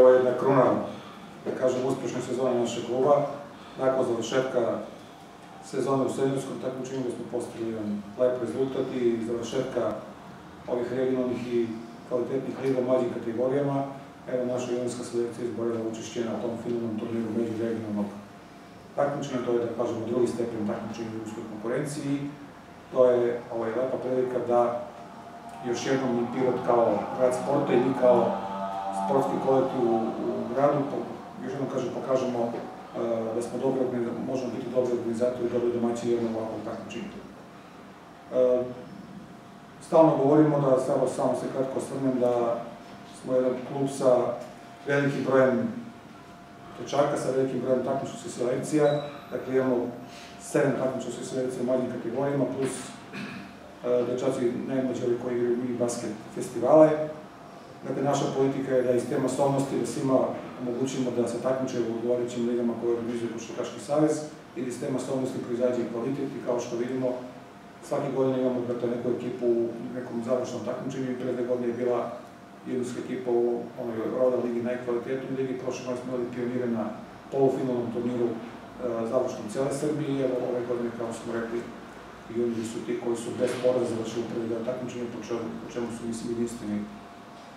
Ovo je jedna kruna, da kažem, uspešne sezone našeg kluba. Nakon završetka sezone u seniorskom takmičenju da smo postavili jedan lep rezultat i završetka ovih regionalnih i kvalitetnih liga u mlađim kategorijama. Evo, naša juniorska selekcija izborila učešće na tom finalnom turniru među regionalnog takmičenja, to je, da kažemo, drugi stepen takmičenja u juniorskoj konkurenciji. To je ovaj, lepa prilika da još jednom i Pirot kao grad sporta i mi kao sportski kolektiv u, u gradu, još jednom kažem, pokažemo uh, da smo dobro, možemo biti dobri organizatori i dobri domaći jednom ovakvom takmičenju. Uh, stalno govorimo da, samo, samo se kratko osvrnem, da smo jedan klub sa velikim brojem točaka, sa velikim brojem takmičarskih selekcija, dakle imamo sedam takmičarskih selekcija u manjim kategorijama, plus uh, dečaci najmlađi koji igraju mini basket festivale, Dakle, naša politika je da iz te masovnosti da svima omogućimo da se takmiče u odgovarajućim ligama koje organizuje Košarkaški savez i da iz te masovnosti proizađe kvalitet i kao što vidimo, svake godine imamo dakle, neku ekipu u nekom završnom takmičenju i pre dve godine je bila jedinska ekipa u onoj Roda ligi najkvalitetnoj ligi, prošle godine smo imali pionire na polufinalnom turniru e, završnom cijele Srbije i evo ove godine, kao smo rekli, juniori su ti koji su bez poraza završili prvi deo takmičenja, po čemu su, mislim, jedinstveni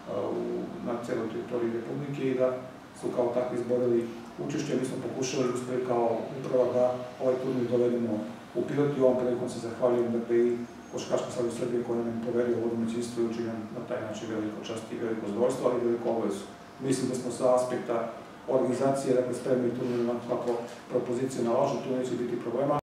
u, na celoj teritoriji Republike i da su kao takvi izborili učešće. Mi smo pokušali uspeli kao uprava da ovaj turnir dovedemo u pilot i ovom prilikom se zahvaljujem dakle i Koškaška savjez Srbije koja nam poverio ovo domaćinstvo i učinjam na taj način veliko čast i veliko zadovoljstvo, ali veliko obavezu. Mislim da smo sa aspekta organizacije, dakle, spremni turnir na kako propozicije nalažu, tu neće biti problema.